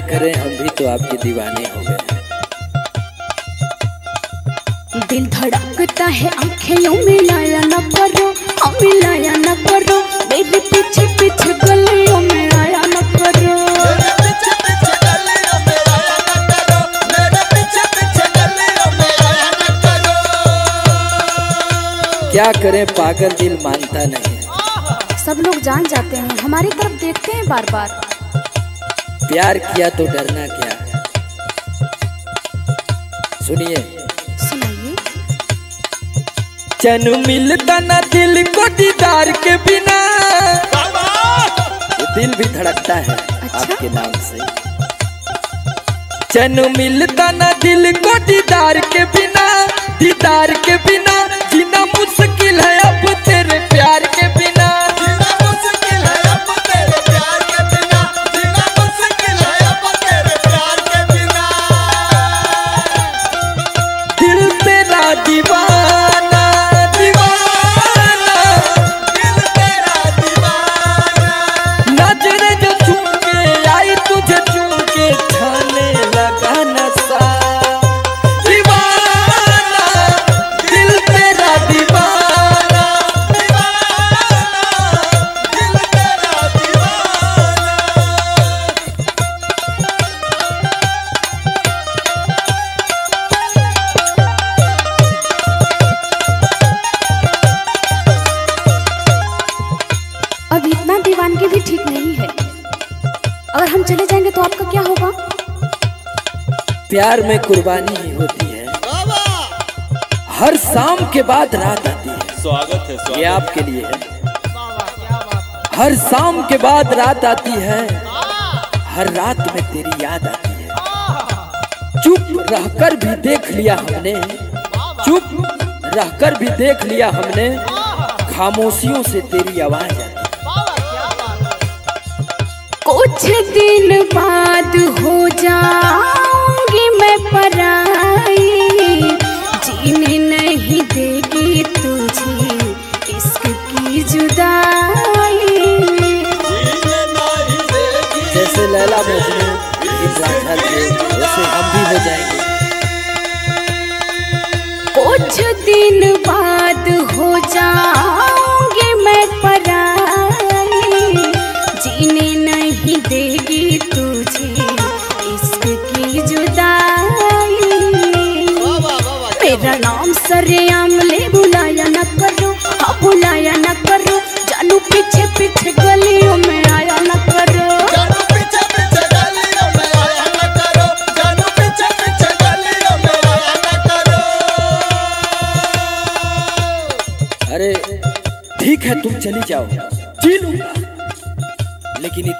क्या करें हम भी तो आपके दीवाने हो गए। दिल धड़कता है आँखें मिलाया न करो मिलाया न करो मेरे पीछे पीछे गलियों में आया न करो क्या करें पागल दिल मानता नहीं सब लोग जान जाते हैं हमारी तरफ़ देखते हैं बार बार। प्यार किया तो डरना क्या? सुनिए। सुनाइए। चनु मिलता ना दिल को दीदार के बिना। बाबा! दिल भी धड़कता है अच्छा? आपके नाम से। चनु मिलता ना दिल को दीदार के बिना दीदार के बिना जीना मुश्किल है अब तेरे प्यार प्यार में कुर्बानी ही होती है। हर शाम के बाद रात आती है। स्वागत है ये आपके लिए है। हर शाम के बाद रात आती है। हर रात में तेरी याद आती है। चुप रहकर भी देख लिया हमने। चुप रहकर भी देख लिया हमने। खामोशियों से तेरी आवाज़ आती है। कुछ दिन बाद हो जाऊँगी मैं पराई। जीने नहीं देगी तुझे।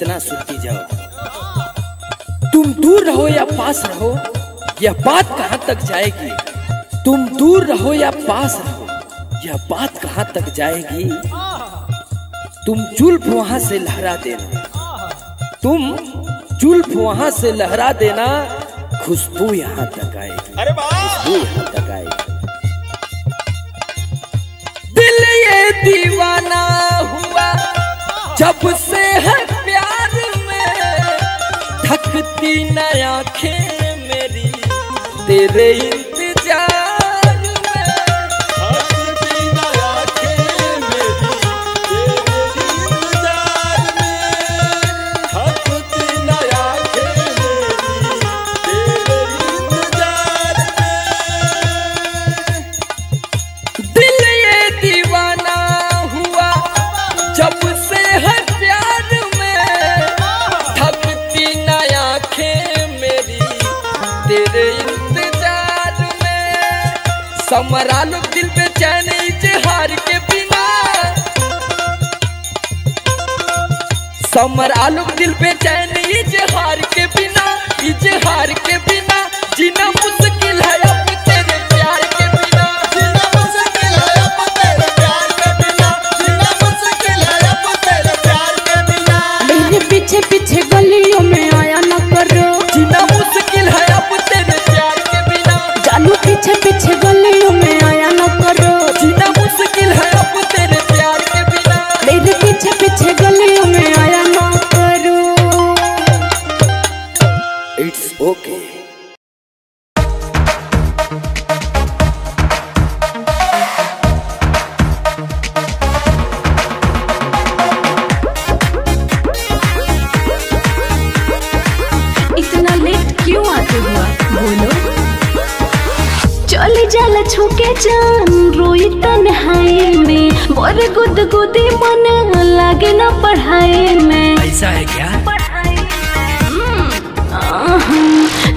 इतना सुनती जाओ तुम दूर रहो या पास रहो यह बात कहाँ तक जाएगी? तुम दूर रहो या पास रहो यह बात कहाँ तक जाएगी? तुम जुल्फ वहाँ से लहरा देना। तुम जुल्फ वहाँ से लहरा देना खुशबू यहाँ तक आएगी। अरे खुशबू यहाँ तक आएगी। दिल ये दीवाना हुआ जब से है थकती नया आँखें मेरी। तेरे समरा लो दिल पे चैन हार के बिना। समरा लो दिल पे चैन हार के बिना हार के बिना, जीना छुके जान रोई तन्हाई में। बोरे गुद गुदी मन लागे ना पढ़ाई में। ऐसा है क्या?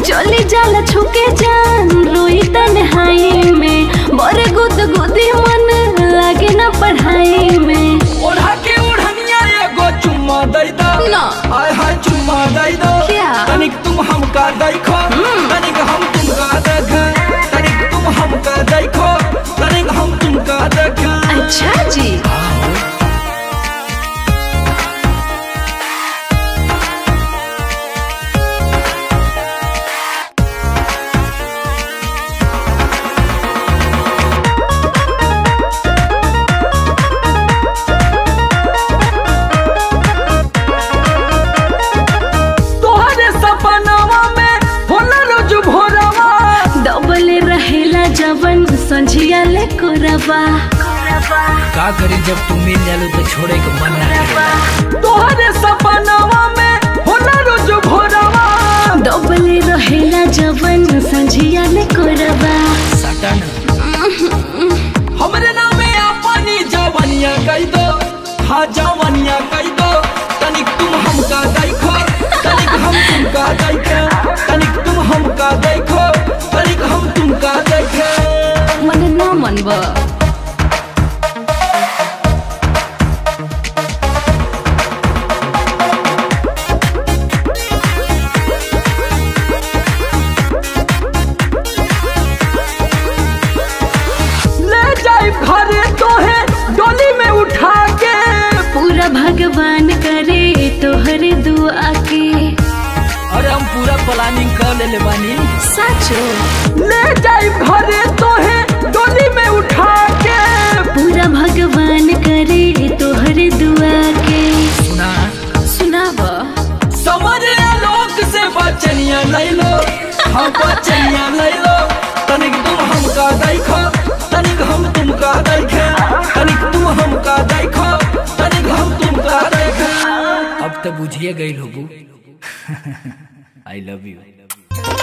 चली जाला छुके जान रोई तन्हाई में। बोरे गुद गुदी मन लागे न पढ़ाई में। ओढ़ा के ओढ़निया एगो चुम्मा दई दो। ना। आय हाय चुम्मा दई दो। क्या? तनिक तुम हमका देखो। तनिक हम तुमका देखो। हमका प्लानिंग कर ले बानी साचो ले जाए घरे तोहे डोली में उठा के पूरा भगवान करे तोहरे दुआ के सुना सुनाबा। समझ ले लोग से बचनिया ले लो। हम बचनिया ले लो। तनिक तुम हमका देखो तनिक हम तुमका देखे। तनिक तुम हमका देखो तनिक हम तुमका देखे। अब तो बुझिए गई लोगू। आई लव यू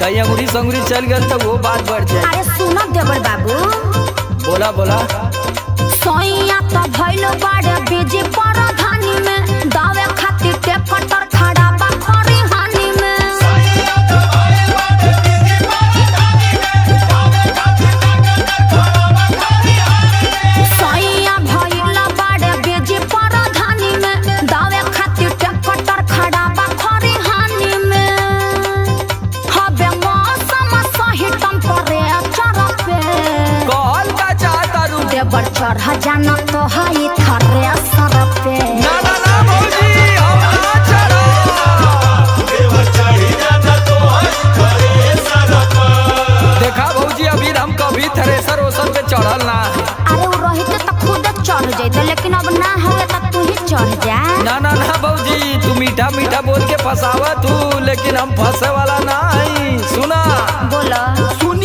कहीं अंगूरी संगूरी चल गए तो वो बात बढ़ जाए। अरे सुनो देवर बाबू। बोला बोला। सोइया तो भइलो बाड़े बीजी परधानी अब ना तो तू ही चढ़ जा ना ना ना भौजी तू मीठा मीठा बोल के फसावा तू लेकिन हम फंसे वाला ना सुना। बोला। सुनीला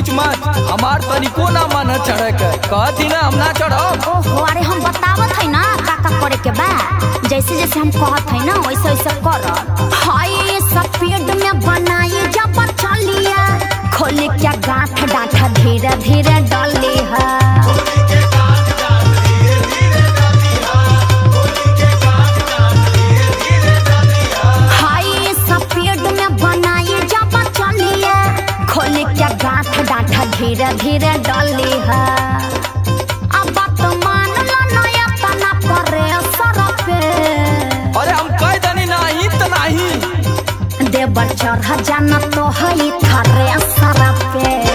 बीच में हमार तनिको ना मन चढ़े के कहती ना हम ना चढ़ो ओहो, अरे हम बतावत है ना का का करे के बा। जैसे जैसे हम कहत है ना, वैसे वैसे कर हाय, ये सब सफ़ेद में बनाए जब चलिया खोल क्या गांठ डाठा, धीरे धीरे डाल डाली है। धीरे धीरे डाली है। अब बात मान लो नया तना परे सर पे। अरे हम कह दनी नहीं तो नहीं। देवर चढ़ जाना तो है थारे पे।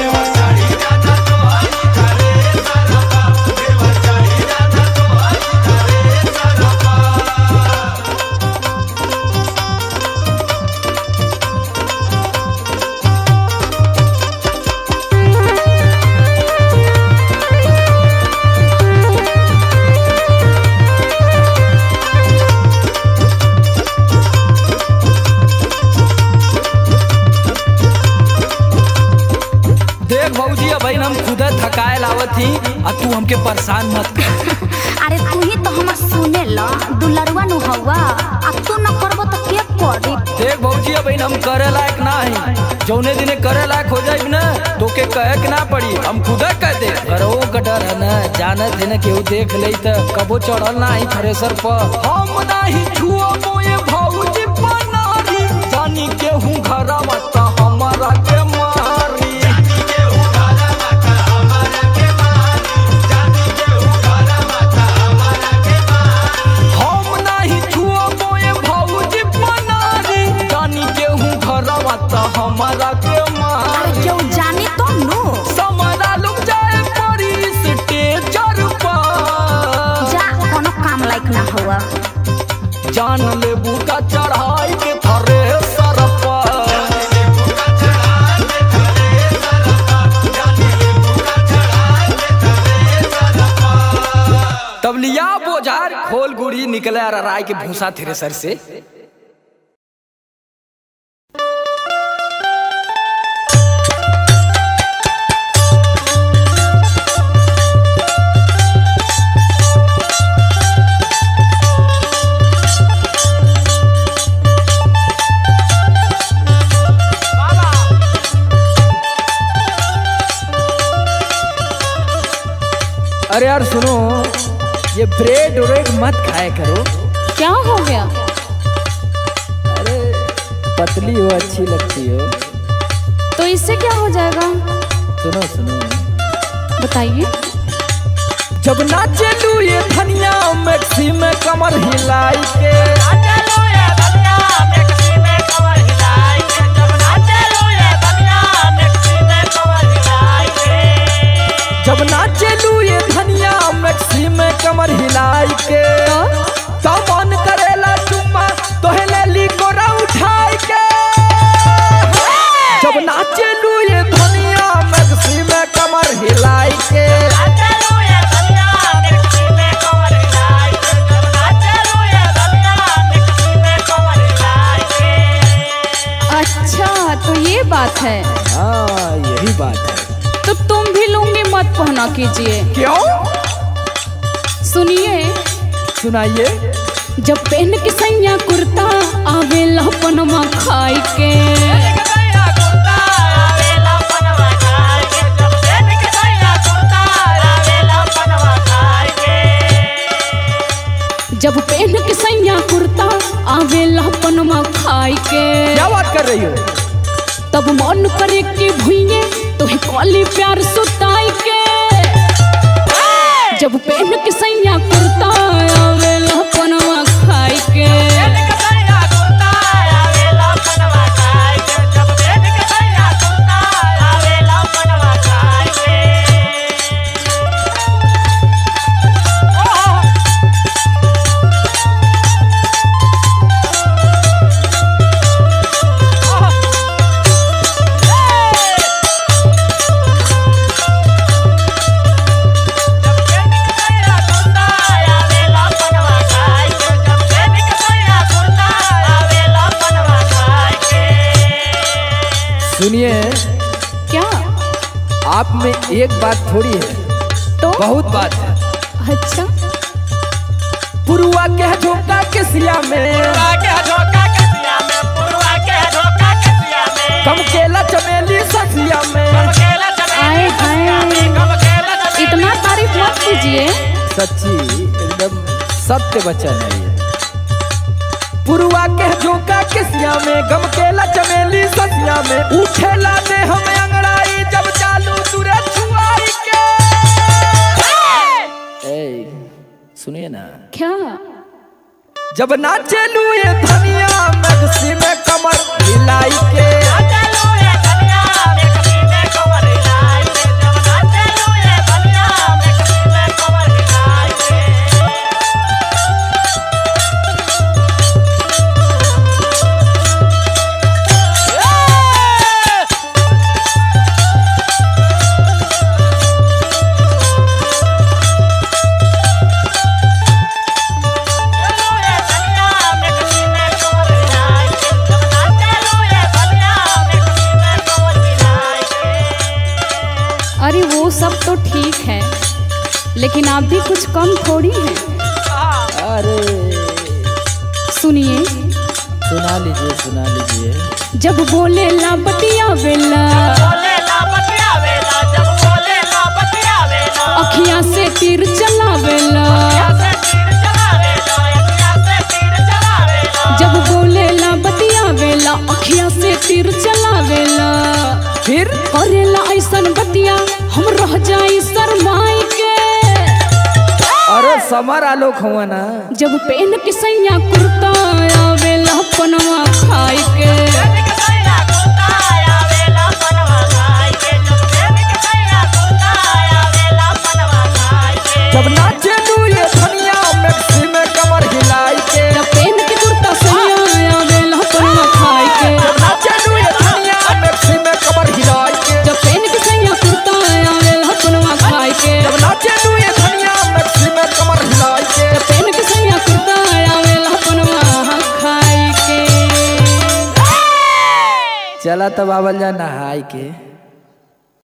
हमके परेशान मत कर। अरे तू ही तो हमर सुने ला दुलरुआ नु हवा आ तू न करबो तो के करी? देख भौजी अब इन हम करे लायक ना है जौने दिने करे लायक हो जाए ना तो के कहे के ना पड़ी हम खुद कह दे घरों का डर है ना जानत है ना केहू देख ले तो कबो चढ़ल ना ही थ्रेसर पर। हम नहीं छुओ मोए भौजी लिया बोझार खोल गुड़ी निकले राय के भूसा थ्रेसर से। अरे यार सुनो ये ब्रेड व्रेड मत खाया करो। क्या हो गया? अरे पतली हो अच्छी लगती हो। तो इससे क्या हो जाएगा? सुनो सुनो। बताइए। जब नाचे लू ये धनिया मैक्सी में कमर हिलाई के। जब नाचे लू ये धनिया मैक्सी में कमर हिलाई के। तो मन करेला चुम्मा तोहे ले ली गोरा उठाई के। जब नाचे लू ये धनिया मैक्सी में कमर हिलाई के। अच्छा तो ये बात है। हाँ यही बात है। तो तुम भी लुंगी मत पहना कीजिए। क्यों? सुनाइए। जब पहन के सैया कुर्ता आवेला पनमा खाई के। जब पहन के सैया कुर्ता आवेला पनमा खाई के। क्या बात कर रही हो? तब मन करे कि भुइये तो ही कॉली प्यार सुताई के। जब पहन के सैया एक बात थोड़ी है। तो? बहुत बात है। अच्छा। पुरुआ के झोंका के सिया में कम केला चमेली ससिया में। आए हाय। इतना तारीफ़ मत कीजिए। सच्ची एकदम सत्य वचन है ये। पुरुआ के झोंका के सिया में गम केला चमेली ससिया में। उठेला ने हम जब चालू तुरे छुआई के ए सुनिए ना। क्या? जब नाचे लू ये धनिया मगसी में कमर हिलाई के सुना लीजिए। जब बोले ला बतिया बेला अखियाँ से तीर चलावेला जब बोले ला बतिया बेला अखियाँ से तीर चलावेला फिर करेला ऐसन बतिया हम रह जाई शरमाई के। अरे समर आलोक हुआ ना। जब पेन के सैया कुर्ता লক্ষণ খাইকে नहाय जा नहाई के।